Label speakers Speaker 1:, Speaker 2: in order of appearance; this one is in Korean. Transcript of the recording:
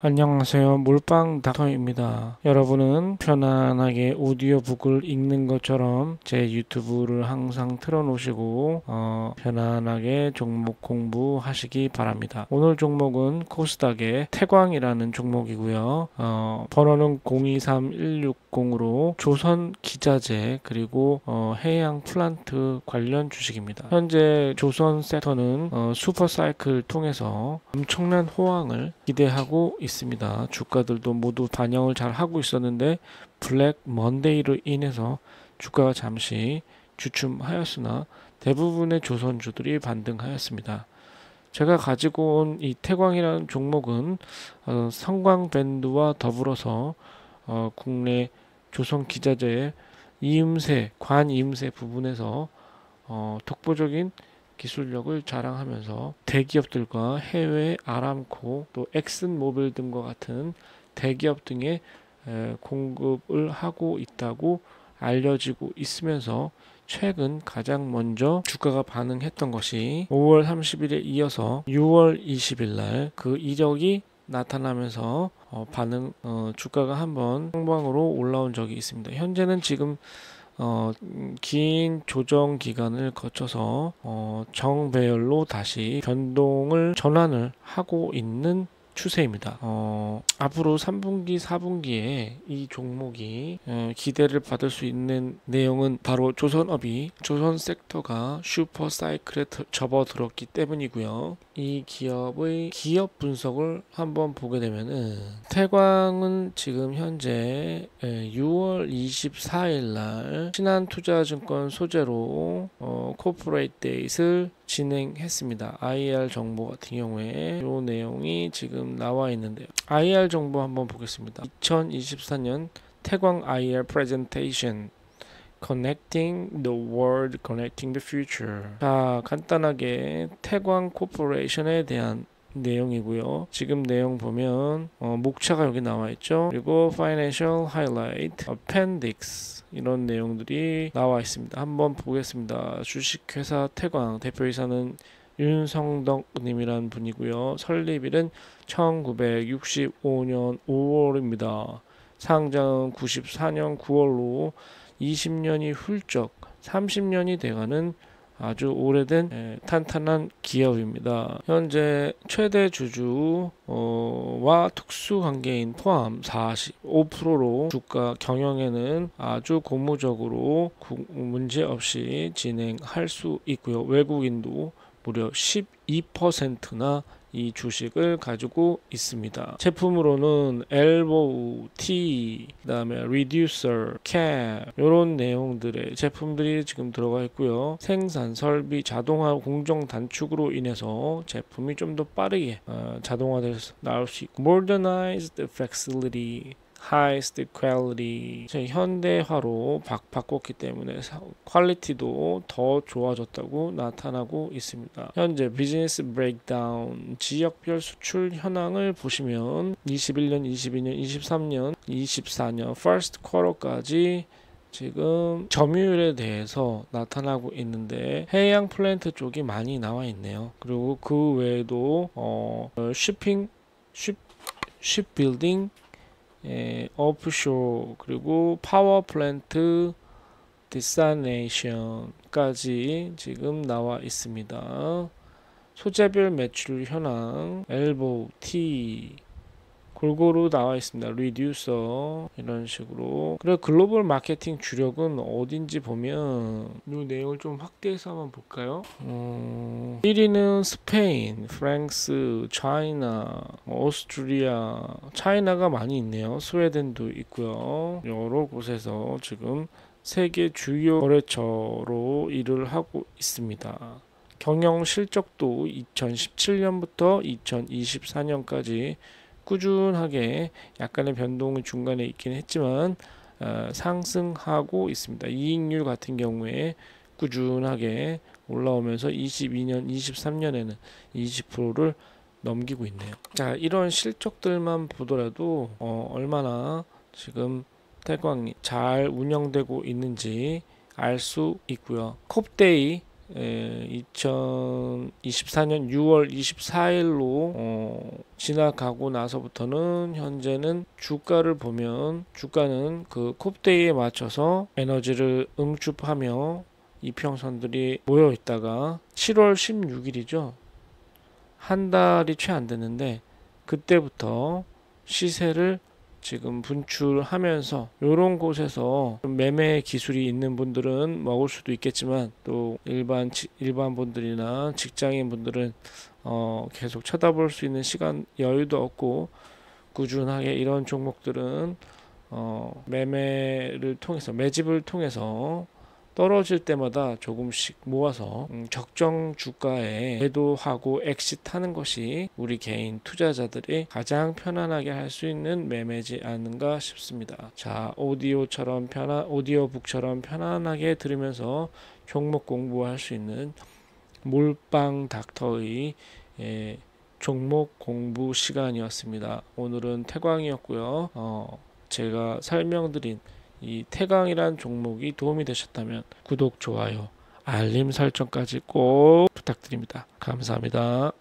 Speaker 1: 안녕하세요. 몰빵 닥터입니다. 여러분은 편안하게 오디오북을 읽는 것처럼 제 유튜브를 항상 틀어놓으시고 어, 편안하게 종목 공부하시기 바랍니다. 오늘 종목은 코스닥의 태광이라는 종목이고요. 어, 번호는 023160으로 조선 기자재 그리고 어, 해양 플란트 관련 주식입니다. 현재 조선 섹터는 어, 슈퍼사이클 통해서 엄청난 호황을 기대하고 있습니다. 있습니다. 주가들도 모두 반영을 잘 하고 있었는데 블랙 먼데이로 인해서 주가가 잠시 주춤하였으나 대부분의 조선주들이 반등하였습니다. 제가 가지고 온 이 태광이라는 종목은 어, 성광밴드와 더불어서 어, 국내 조선 기자재의 이음새, 관이음새 부분에서 어, 독보적인 기술력을 자랑하면서 대기업들과 해외 아람코 또 엑슨모빌 등과 같은 대기업 등의 공급을 하고 있다고 알려지고 있으면서 최근 가장 먼저 주가가 반응했던 것이 5월 30일에 이어서 6월 20일 날 그 이력이 나타나면서 어, 반응 어, 주가가 한번 상방으로 올라온 적이 있습니다. 현재는 지금 어, 긴 조정 기간을 거쳐서 어, 정배열로 다시 변동을 전환을 하고 있는 추세입니다. 어, 앞으로 3분기, 4분기에 이 종목이 어, 기대를 받을 수 있는 내용은 바로 조선업이 조선 섹터가 슈퍼 사이클에 접어들었기 때문이고요. 이 기업의 기업 분석을 한번 보게 되면은 태광은 지금 현재 6월 24일 날 신한투자증권 주재로 어, corporate day를 진행했습니다. IR 정보 같은 경우에 이 내용이 지금 나와 있는데요. IR 정보 한번 보겠습니다. 2024년 태광 IR 프레젠테이션 Connecting the World, Connecting the Future. 자, 간단하게 태광 corporation에 대한 내용이고요. 지금 내용 보면 어, 목차가 여기 나와 있죠. 그리고 Financial Highlight, Appendix 이런 내용들이 나와 있습니다. 한번 보겠습니다. 주식회사 태광 대표이사는 윤성덕님이란 분이고요. 설립일은 1965년 5월입니다. 상장은 94년 9월로 20년이 훌쩍 30년이 돼가는 아주 오래된 에, 탄탄한 기업입니다. 현재 최대 주주와 어, 특수 관계인 포함 45%로 주가 경영에는 아주 고무적으로 문제 없이 진행할 수 있고요. 외국인도 무려 12%나 이 주식을 가지고 있습니다. 제품으로는 엘보우, 티, 그다음에 리듀서, 캡 이런 내용들의 제품들이 지금 들어가 있고요. 생산, 설비, 자동화, 공정 단축으로 인해서 제품이 좀 더 빠르게 어, 자동화돼서 나올 수 있고 modernized flexibility highest quality 현대화로 바, 바꿨기 때문에 quality도 더 좋아졌다고 나타나고 있습니다. 현재 business breakdown 지역별 수출 현황을 보시면 21년, 22년, 23년, 24년 first quarter까지 지금 점유율에 대해서 나타나고 있는데 해양 플랜트 쪽이 많이 나와 있네요. 그리고 그 외에도 어, shipping ship shipbuilding 예, offshore 그리고 power plant 디사네이션까지 지금 나와 있습니다. 소재별 매출 현황 엘보 T 골고루 나와 있습니다. 리듀서 이런 식으로 그래 글로벌 마케팅 주력은 어딘지 보면 이 내용을 좀 확대해서 한번 볼까요? 어, 1위는 스페인, 프랑스, 차이나, 오스트리아, 차이나가 많이 있네요. 스웨덴도 있고요. 여러 곳에서 지금 세계 주요 거래처로 일을 하고 있습니다. 경영 실적도 2017년부터 2024년까지 꾸준하게 약간의 변동이 중간에 있긴 했지만 어, 상승하고 있습니다. 이익률 같은 경우에 꾸준하게 올라오면서 22년, 23년에는 20%를 넘기고 있네요. 자, 이런 실적들만 보더라도 어, 얼마나 지금 태광이 잘 운영되고 있는지 알 수 있고요. 콥데이 2024년 6월 24일로 어, 지나가고 나서부터는 현재는 주가를 보면 주가는 그 콥데이에 맞춰서 에너지를 응축하며 이평선들이 모여 있다가 7월 16일이죠. 한 달이 채안 됐는데 그때부터 시세를 지금 분출하면서 이런 곳에서 좀 매매 기술이 있는 분들은 먹을 수도 있겠지만 또 일반 지- 일반 분들이나 직장인 분들은 어 계속 쳐다볼 수 있는 시간 여유도 없고 꾸준하게 이런 종목들은 어 매매를 통해서 매집을 통해서 떨어질 때마다 조금씩 모아서 음, 적정 주가에 매도하고 exit하는 것이 우리 개인 투자자들이 가장 편안하게 할 수 있는 매매지 않는가 싶습니다. 자, 오디오처럼 편안 오디오북처럼 편안하게 들으면서 종목 공부할 수 있는 몰빵 닥터의 예, 종목 공부 시간이었습니다. 오늘은 태광이었고요. 어, 제가 설명드린 이 태광이란 종목이 도움이 되셨다면 구독, 좋아요, 알림 설정까지 꼭 부탁드립니다. 감사합니다.